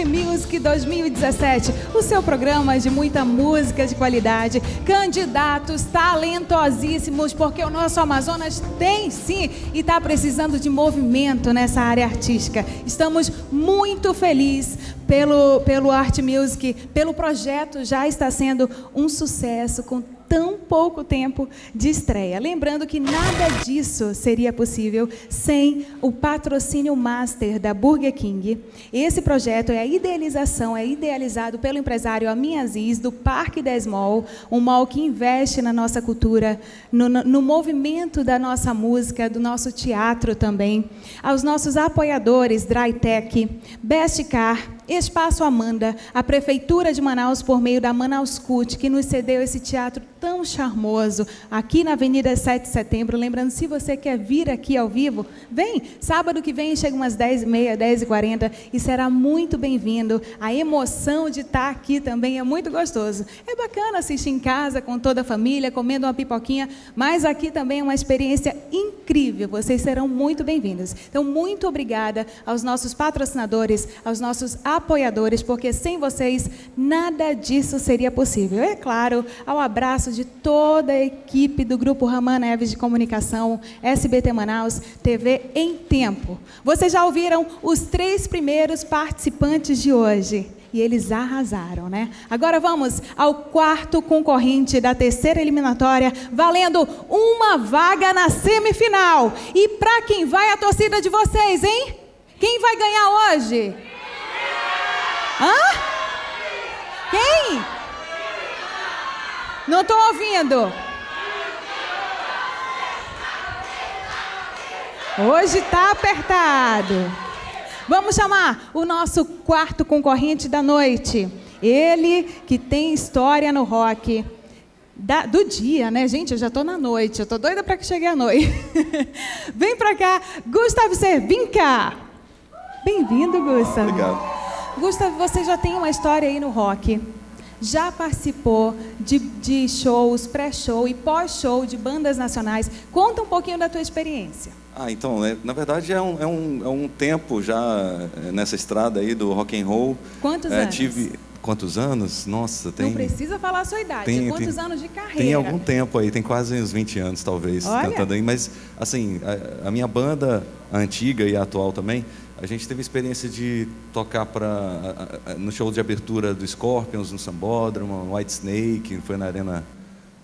Art Music 2017, o seu programa de muita música de qualidade, candidatos talentosíssimos, porque o nosso Amazonas tem sim e está precisando de movimento nessa área artística. Estamos muito felizes pelo, pelo Art Music, pelo projeto, já está sendo um sucesso com tão pouco tempo de estreia. Lembrando que nada disso seria possível sem o patrocínio master da Burger King. Esse projeto é a idealização, é idealizado pelo empresário Amin Aziz, do Parque des Mall, um mall que investe na nossa cultura, no, no movimento da nossa música, do nosso teatro também. Aos nossos apoiadores, Drytech, Best Car, Espaço Amanda, a Prefeitura de Manaus, por meio da Manaus Cult, que nos cedeu esse teatro tão charmoso aqui na Avenida 7 de Setembro. Lembrando, se você quer vir aqui ao vivo, vem. Sábado que vem chega umas 10h30, 10h40 e será muito bem-vindo. A emoção de estar aqui também é muito gostoso. É bacana assistir em casa com toda a família, comendo uma pipoquinha, mas aqui também é uma experiência incrível. Vocês serão muito bem-vindos. Então, muito obrigada aos nossos patrocinadores, aos nossos apoiadores apoiadores, porque sem vocês nada disso seria possível. É claro, ao abraço de toda a equipe do Grupo Raman Neves de Comunicação, SBT Manaus, TV em Tempo. Vocês já ouviram os três primeiros participantes de hoje e eles arrasaram, né? Agora vamos ao quarto concorrente da terceira eliminatória, valendo uma vaga na semifinal. E para quem vai a torcida de vocês, hein? Quem vai ganhar hoje? Hã? Quem? Não estou ouvindo. Hoje está apertado. Vamos chamar o nosso quarto concorrente da noite. Ele que tem história no rock. Da, do dia, né, gente? Eu já estou na noite. Eu estou doida para que chegue a noite. Vem para cá, Gustavo Servinca. Bem-vindo, Gustavo. Obrigado. Gustavo, você já tem uma história aí no rock. Já participou de, de shows, pré-show e pós-show de bandas nacionais. Conta um pouquinho da tua experiência. Ah, então, é, na verdade é um, é, um, é um tempo já é, nessa estrada aí do rock and roll. Quantos é, anos? Tive quantos anos? Nossa, tem. Não precisa falar a sua idade. Tem, quantos tem, anos de carreira? Tem algum tempo aí, tem quase uns 20 anos talvez Olha. cantando aí. Mas assim, a, a minha banda a antiga e a atual também, a gente teve a experiência de tocar para no show de abertura do Scorpions, no Sambódromo, White Snake, foi na Arena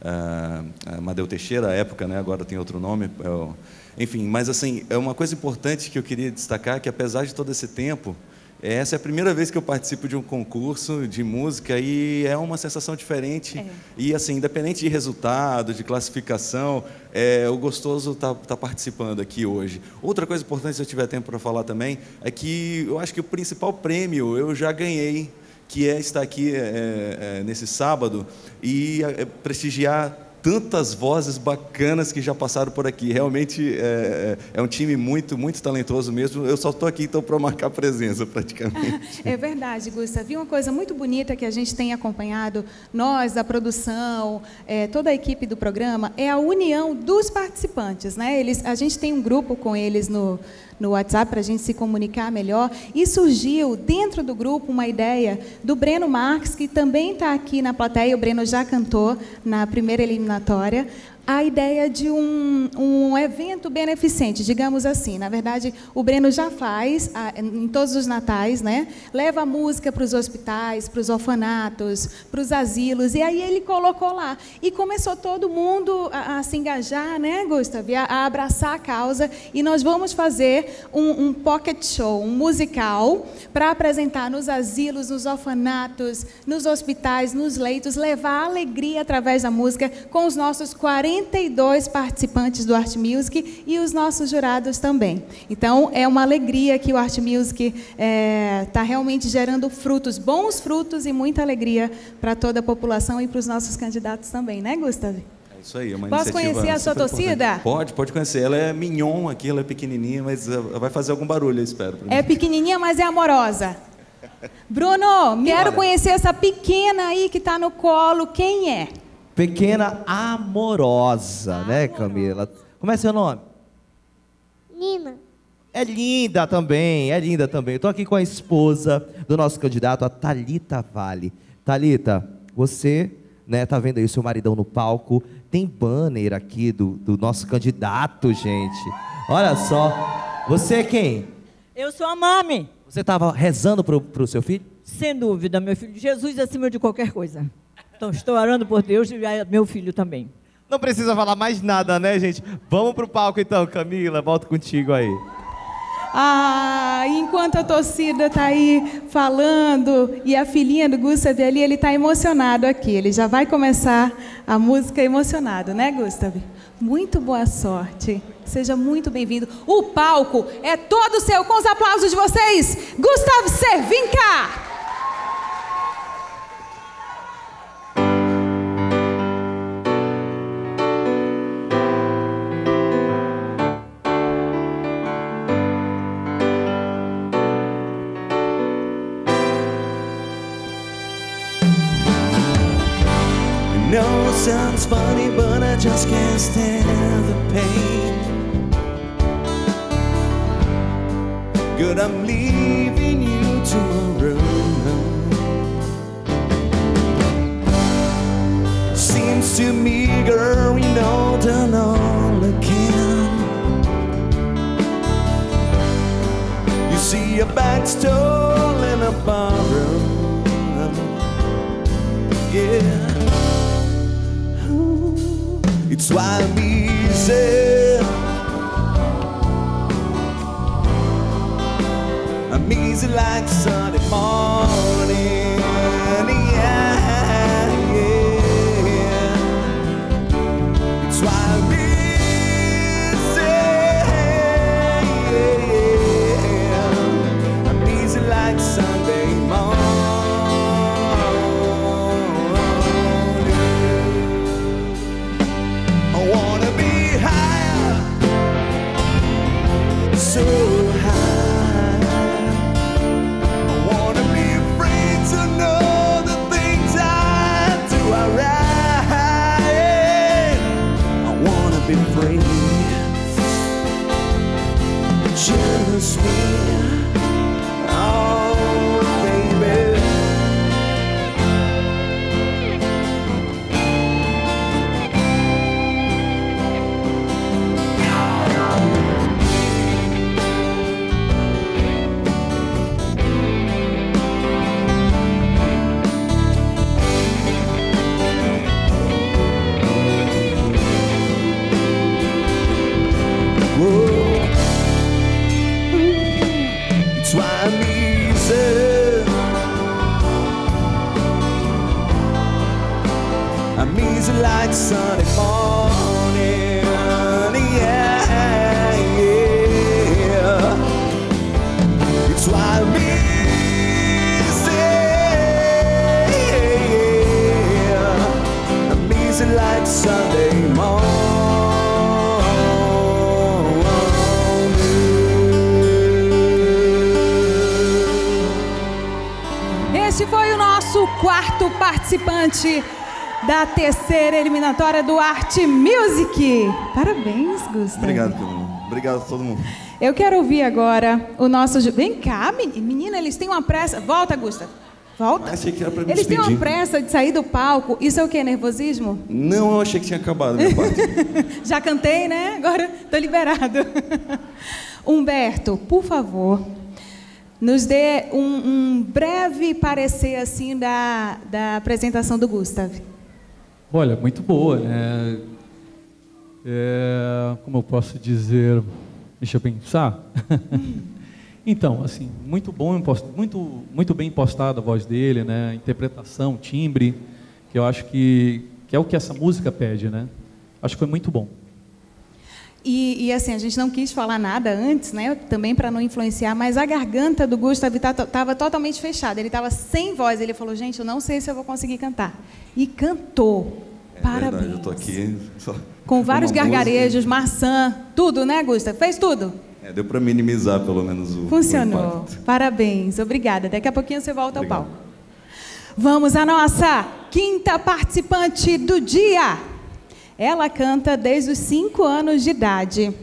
uh, Madeu Teixeira, à época, né? agora tem outro nome. É enfim, mas assim, é uma coisa importante que eu queria destacar, que apesar de todo esse tempo, essa é a primeira vez que eu participo de um concurso de música e é uma sensação diferente. É. E assim, independente de resultado, de classificação, é, o gostoso tá, tá participando aqui hoje. Outra coisa importante, se eu tiver tempo para falar também, é que eu acho que o principal prêmio eu já ganhei, que é estar aqui é, é, nesse sábado e é, prestigiar tantas vozes bacanas que já passaram por aqui. Realmente é, é, é um time muito, muito talentoso mesmo. Eu só estou aqui então para marcar presença praticamente. É verdade, Gustavo. E uma coisa muito bonita que a gente tem acompanhado, nós da produção, é, toda a equipe do programa, é a união dos participantes. Né? Eles, a gente tem um grupo com eles no no WhatsApp para a gente se comunicar melhor. E surgiu dentro do grupo uma ideia do Breno Marques, que também está aqui na plateia, o Breno já cantou na primeira eliminatória, a ideia de um, um evento beneficente, digamos assim. Na verdade, o Breno já faz em todos os natais, né? Leva música para os hospitais, para os orfanatos, para os asilos, e aí ele colocou lá. E começou todo mundo a, a se engajar, né, Gustavo? A, a, abraçar a causa. E nós vamos fazer um, um pocket show, um musical, para apresentar nos asilos, nos orfanatos, nos hospitais, nos leitos, levar alegria através da música com os nossos 40 42 participantes do Art Music e os nossos jurados também. Então, é uma alegria que o Art Music está é, tá realmente gerando frutos, bons frutos e muita alegria para toda a população e para os nossos candidatos também, né, Gustavo? É isso aí, é uma Posso conhecer a sua torcida? Importante. Pode, pode conhecer. Ela é mignon aqui, ela é pequenininha, mas eh, vai fazer algum barulho, eu espero. É pequenininha, mas é amorosa. Bruno, quero conhecer essa pequena aí que está no colo. Quem é? Pequena amorosa, né, Camila? Como é seu nome? Nina. é linda também, é linda também. Estou aqui com a esposa do nosso candidato, a Talita Vale. Talita, você, né, tá vendo aí o seu maridão no palco? Tem banner aqui do, do nosso candidato, gente. Olha só. Você é quem? Eu sou a mami. Você estava rezando para o seu filho? Sem dúvida, meu filho. Jesus acima de qualquer coisa. Então estou orando por Deus e meu filho também. Não precisa falar mais nada, né, gente? Vamos pro palco então, Camila. Volto contigo aí. Ah, enquanto a torcida está aí falando e a filhinha do Gustav ali, ele está emocionado aqui. Ele já vai começar a música emocionado, né, Gustav? Muito boa sorte. Seja muito bem-vindo. O palco é todo seu. Com os aplausos de vocês, Gustav Servinca. Sounds funny, but I just can't stand the pain. Good, I'm leaving you tomorrow. Seems to me, girl, we know done all again. You see a stolen It's why I'm easy. I'm easy like Sunday morning. Be free, just me. Quarto participante da terceira eliminatória do Arte Music. Parabéns, Gustavo. Obrigado, Camila. Obrigado a todo mundo. Eu quero ouvir agora o nosso. Vem cá, meni- menina, eles têm uma pressa. Volta, Gustavo. Volta. Ah, achei que era pra me Eles têm uma pressa de sair do palco. Isso é o quê? Nervosismo? Não, eu achei que tinha acabado minha parte. Já cantei, né? Agora tô liberado. Humberto, por favor, nos dê um, um breve parecer assim da, da apresentação do Gustav. Olha, muito boa, né? É, como eu posso dizer? Deixa eu pensar. então, assim, muito bom, muito, muito bem postada a voz dele, né? Interpretação, timbre, que eu acho que, que é o que essa música pede, né? Acho que foi muito bom. E, e, assim, a gente não quis falar nada antes, né? Também para não influenciar, mas a garganta do Gustav estava totalmente fechada. Ele estava sem voz. Ele falou, gente, eu não sei se eu vou conseguir cantar. E cantou. É Parabéns. verdade, eu tô aqui só Com vários uma música. gargarejos, maçã, tudo, né, Gustav? Fez tudo? É, deu para minimizar pelo menos o o Funcionou. impacto. Parabéns, obrigada. Daqui a pouquinho você volta Obrigado. ao palco. Vamos à nossa quinta participante do dia. Ela canta desde os 5 anos de idade.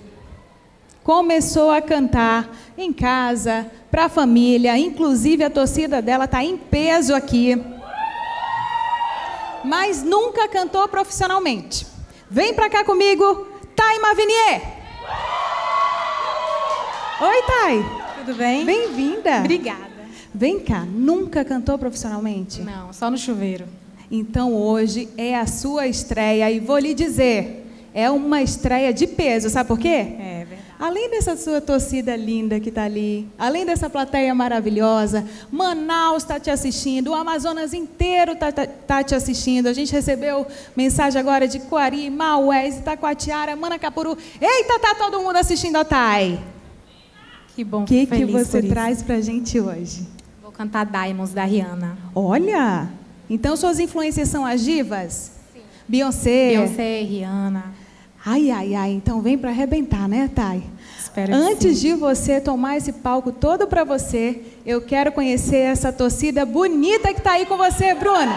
começou a cantar em casa, para a família, inclusive a torcida dela está em peso aqui. Mas nunca cantou profissionalmente. Vem para cá comigo, Thay Mavinier. Oi, Thay. Tudo bem? Bem-vinda. Obrigada. Vem cá, nunca cantou profissionalmente? Não, só no chuveiro. Então hoje é a sua estreia e vou lhe dizer, é uma estreia de peso, sabe por quê? É verdade. Além dessa sua torcida linda que está ali, além dessa plateia maravilhosa, Manaus está te assistindo, o Amazonas inteiro está tá, tá te assistindo. A gente recebeu mensagem agora de Coari, Maués, Itacoatiara, Manacapuru. Eita, tá todo mundo assistindo a Thay. Que bom. O que, que você traz pra gente hoje? Vou cantar Diamonds da Rihanna. Olha, então suas influências são as divas? Sim. Beyoncé. Beyoncé, Rihanna. Ai, ai, ai. Então vem para arrebentar, né, Thay? Espero que Antes sim. de você tomar esse palco todo para você, eu quero conhecer essa torcida bonita que está aí com você, Bruno.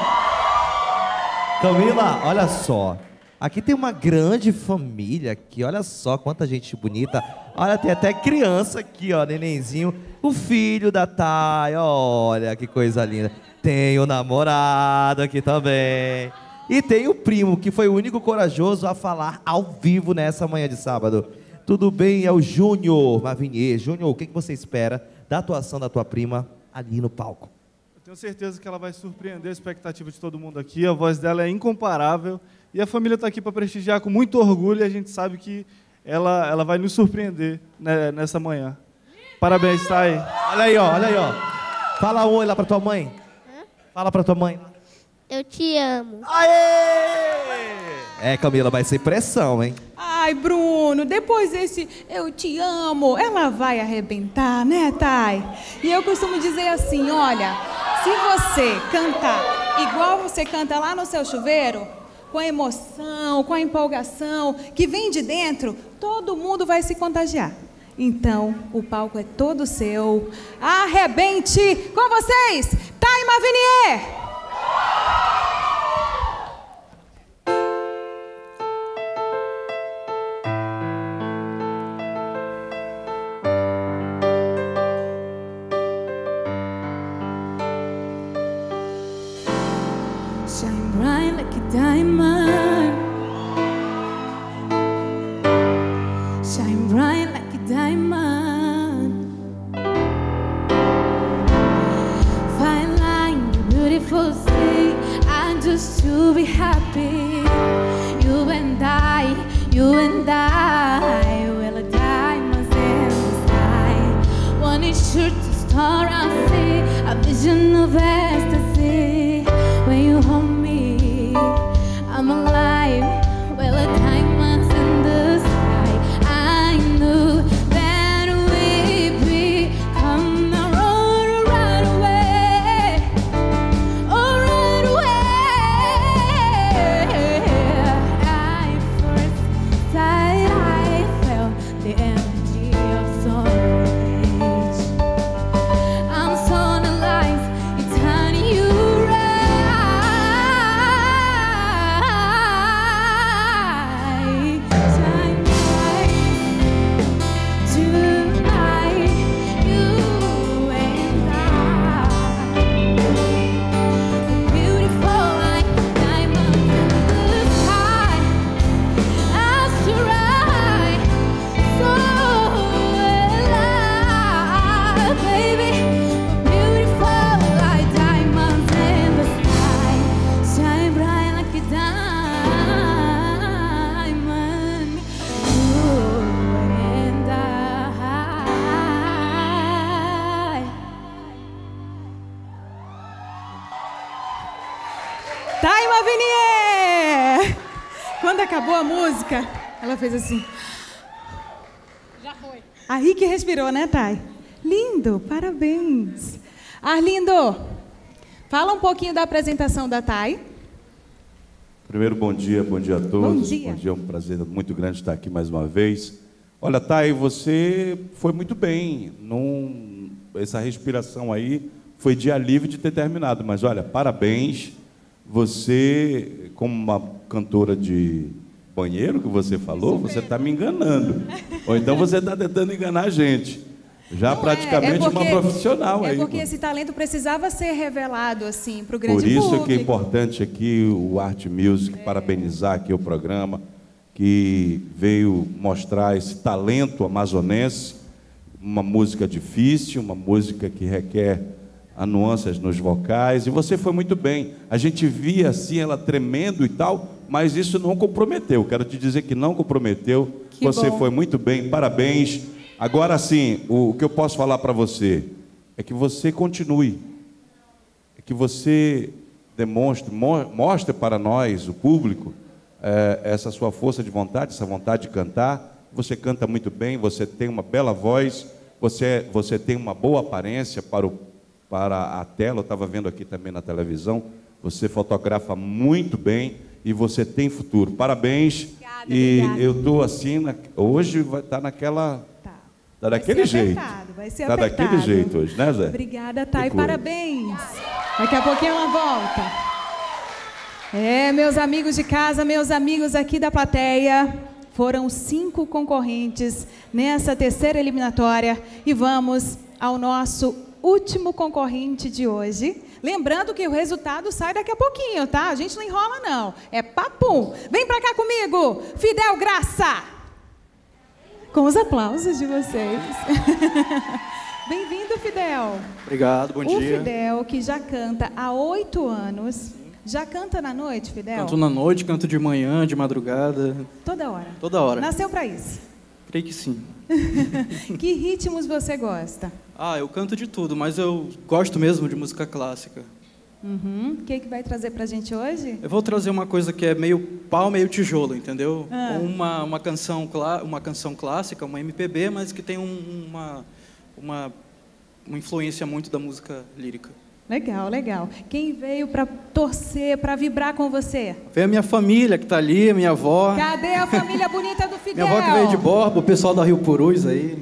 Camila, olha só. Aqui tem uma grande família aqui. Olha só quanta gente bonita. Olha, tem até criança aqui, ó, nenenzinho. O filho da Thay, olha que coisa linda. Tem o namorado aqui também. E tem o primo, que foi o único corajoso a falar ao vivo nessa manhã de sábado. Tudo bem? É o Júnior Mavinier. Júnior, o que que você espera da atuação da tua prima ali no palco? Eu tenho certeza que ela vai surpreender a expectativa de todo mundo aqui. A voz dela é incomparável. E a família está aqui para prestigiar com muito orgulho. E a gente sabe que ela, ela vai nos surpreender né, nessa manhã. Parabéns, Thay. Olha aí, ó, olha aí, ó. Fala um oi lá pra tua mãe. Fala pra tua mãe. Eu te amo. É, Camila, vai ser pressão, hein? Ai, Bruno, depois desse eu te amo, ela vai arrebentar, né, Thay? E eu costumo dizer assim, olha, se você cantar igual você canta lá no seu chuveiro, com a emoção, com a empolgação que vem de dentro, todo mundo vai se contagiar. Então, o palco é todo seu. Arrebente com vocês, Thay Mavinier! Just to be happy. You and I, you and I, diamonds in the sky. One is sure to start and see a vision of Thay Mavinier! Quando acabou a música, ela fez assim. Já foi. Aí que respirou, né, Thay? Lindo, parabéns. Arlindo, fala um pouquinho da apresentação da Thay. Primeiro, bom dia, bom dia a todos. Bom dia. é um prazer muito grande estar aqui mais uma vez. Olha, Thay, você foi muito bem. Num, essa respiração aí foi de alívio de ter terminado. Mas olha, parabéns. Você, como uma cantora de, banheiro que você falou, você está me enganando. Ou então você está tentando enganar a gente. Já Não é, praticamente é porque- uma profissional É aí. porque pô. esse talento precisava ser revelado assim para o grande Por isso público. que é importante aqui o Art Music, parabenizar aqui o programa, que veio mostrar esse talento amazonense, uma música difícil, uma música que requer nuances nos vocais, e você foi muito bem. A gente via assim ela tremendo e tal, mas isso não comprometeu. Quero te dizer que não comprometeu. Que você bom. foi muito bem, parabéns. Agora sim, o que eu posso falar para você é que você continue é que você demonstre, mo- mostre para nós, o público, eh, essa sua força de vontade, essa vontade de cantar. Você canta muito bem, você tem uma bela voz, você, você tem uma boa aparência para, o, para a tela. Eu estava vendo aqui também na televisão. Você fotografa muito bem e você tem futuro. Parabéns. e eu estou assim, na- hoje vai estar naquela. Tá daquele ser jeito. apertado, vai ser Tá daquele jeito hoje, né, Zé? Obrigada, Thay. Parabéns. Daqui a pouquinho ela volta. É, meus amigos de casa, meus amigos aqui da plateia, foram cinco concorrentes nessa terceira eliminatória e vamos ao nosso último concorrente de hoje. Lembrando que o resultado sai daqui a pouquinho, tá? A gente não enrola não. É papum. Vem pra cá comigo, Fidel Graça. Com os aplausos de vocês. Bem-vindo, Fidel. Obrigado, bom o dia. Fidel, que já canta há oito anos, já canta na noite, Fidel? Canto na noite, canto de manhã, de madrugada, Toda hora. toda hora. Nasceu pra isso. Creio que sim. que ritmos você gosta? Ah, eu canto de tudo, mas eu gosto mesmo de música clássica. Uhum. O que, que vai trazer pra gente hoje? Eu vou trazer uma coisa que é meio pau, meio tijolo, entendeu? Ah. Uma, uma, canção, uma canção clássica, uma MPB, mas que tem um- uma, uma, uma influência muito da música lírica. Legal, legal. Quem veio pra torcer, pra vibrar com você? Vem a minha família que está ali, a minha avó. Cadê a família bonita do Fidel? Minha avó que veio de Borba, o pessoal da Rio Purus aí.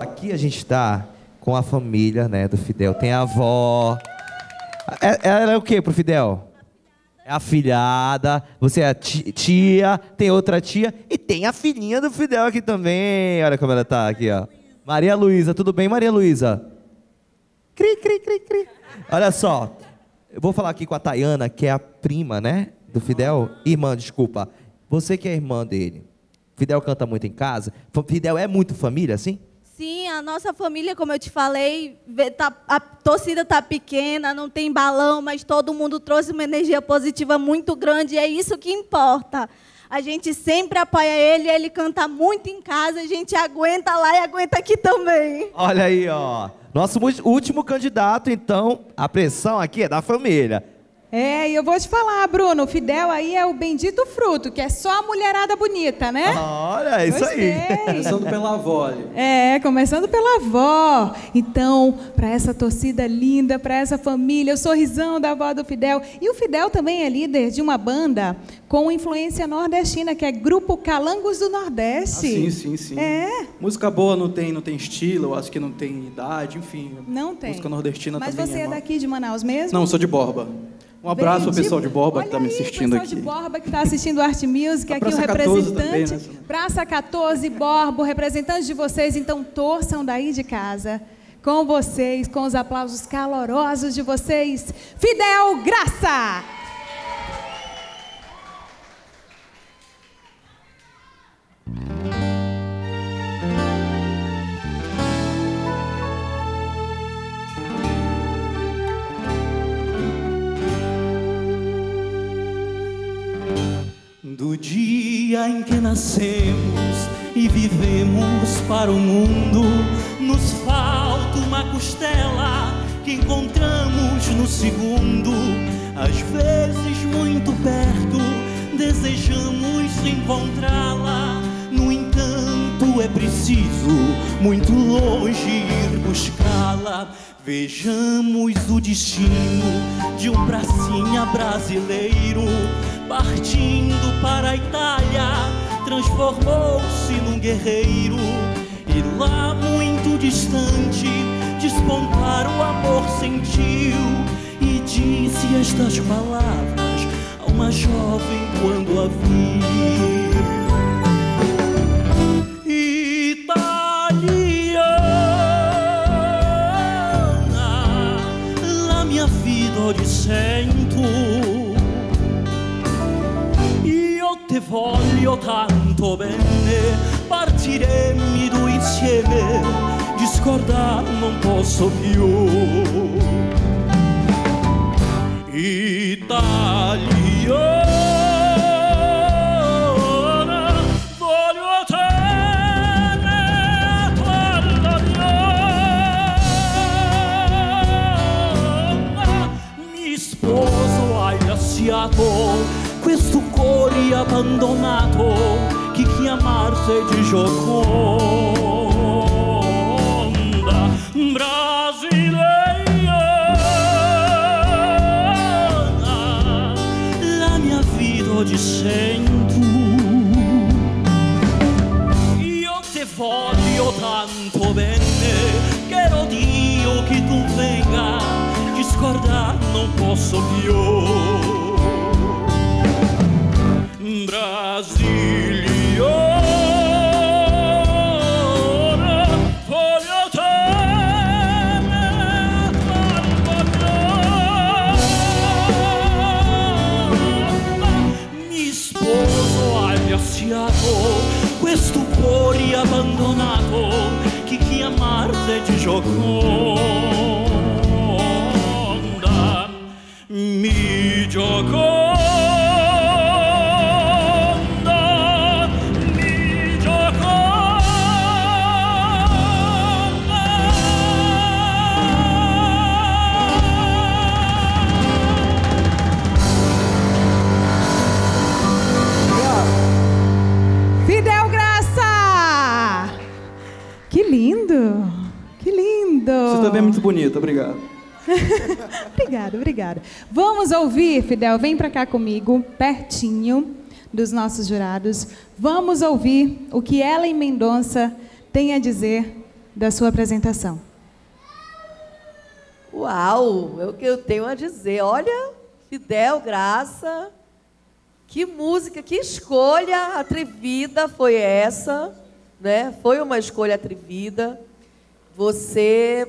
Aqui a gente está com a família né, do Fidel. Tem a avó. É- Ela é o que pro Fidel? É a filhada, você é a ti- tia, tem outra tia e tem a filhinha do Fidel aqui também. Olha como ela tá aqui, ó. Maria Luísa, tudo bem, Maria Luísa? Cri, cri, cri, cri. Olha só, eu vou falar aqui com a Tayana, que é a prima, né, do Fidel. Irmã, desculpa. Você que é irmã dele. Fidel canta muito em casa. Fidel é muito família, assim? Sim, a nossa família, como eu te falei, tá- a torcida tá pequena, não tem balão, mas todo mundo trouxe uma energia positiva muito grande e é isso que importa. A gente sempre apoia ele, ele canta muito em casa, a gente aguenta lá e aguenta aqui também. Olha aí, ó. Nosso último candidato, então, a pressão aqui é da família. É, e eu vou te falar, Bruno, o Fidel aí é o bendito fruto, que é só a mulherada bonita, né? Olha, é isso aí. Começando pela avó. É, começando pela avó. Então, para essa torcida linda, para essa família, o sorrisão da avó do Fidel. E o Fidel também é líder de uma banda com influência nordestina, que é Grupo Calangos do Ah, Nordeste. sim, sim, sim. É. Música boa não tem, não tem estilo, eu acho que não tem idade, enfim. Não tem. Música nordestina Mas também você é uma- daqui de Manaus mesmo? Não, sou de Borba. Um abraço pro pessoal de- Borba que está me assistindo pessoal aqui. de Borba que está assistindo Art Music, aqui o 14 também, representante. né? Praça 14, Borbo, representante de vocês, então torçam daí de casa. Com vocês, com os aplausos calorosos de vocês, Fidel Graça! Dia em que nascemos e vivemos para o mundo, nos falta uma costela que encontramos no segundo. Às vezes, muito perto, desejamos encontrá-la. No entanto, é preciso muito longe ir buscá-la. Vejamos o destino de um pracinha brasileiro partindo para a Itália, transformou-se num guerreiro e lá muito distante despontar o amor sentiu e disse estas palavras ao uma jovem quando a vi. Italiana, la mia vida di sento. Te voglio tanto bene, partiremmo due insieme, di scordar non posso più. Italiana, voglio cuore abbandonato, chi chiamarti di gioconda. Brasiliana la mia vita oggi sento. Io te voglio tanto bene che Dio che tu venga ti scordar non posso più é muito bonita, obrigado. obrigada, obrigada. Vamos ouvir, Fidel, vem para cá comigo, pertinho dos nossos jurados. Vamos ouvir o que ela em Mendonça tem a dizer da sua apresentação. Uau, é o que eu tenho a dizer. Olha, Fidel, Graça, que música, que escolha atrevida foi essa, né? Foi uma escolha atrevida. Você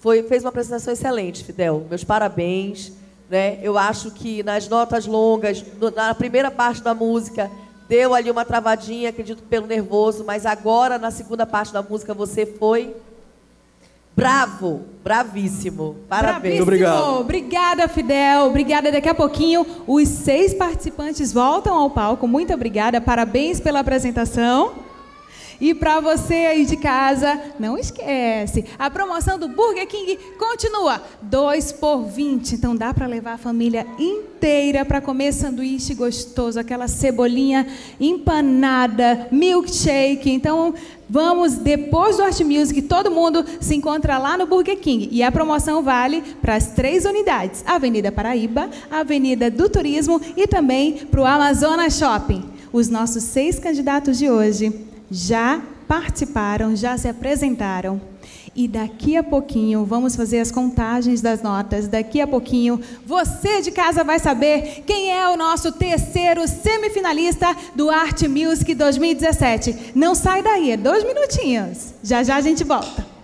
foi, fez uma apresentação excelente, Fidel. Meus parabéns. Né? Eu acho que nas notas longas, no- na primeira parte da música, deu ali uma travadinha, acredito pelo nervoso, mas agora na segunda parte da música você foi bravo, bravíssimo. Parabéns. Bravíssimo. Obrigada, Fidel. Obrigada. Daqui a pouquinho, os seis participantes voltam ao palco. Muito obrigada. Parabéns pela apresentação. E para você aí de casa, não esquece, a promoção do Burger King continua, 2 por 20. Então dá para levar a família inteira para comer sanduíche gostoso, aquela cebolinha empanada, milkshake. Então vamos depois do Art Music, todo mundo se encontra lá no Burger King. E a promoção vale para as três unidades: Avenida Paraíba, Avenida do Turismo e também para o Amazonas Shopping. Os nossos seis candidatos de hoje já participaram, já se apresentaram. E daqui a pouquinho vamos fazer as contagens das notas. Daqui a pouquinho você de casa vai saber quem é o nosso terceiro semifinalista do Art Music 2017. Não sai daí, é dois minutinhos. Já já a gente volta.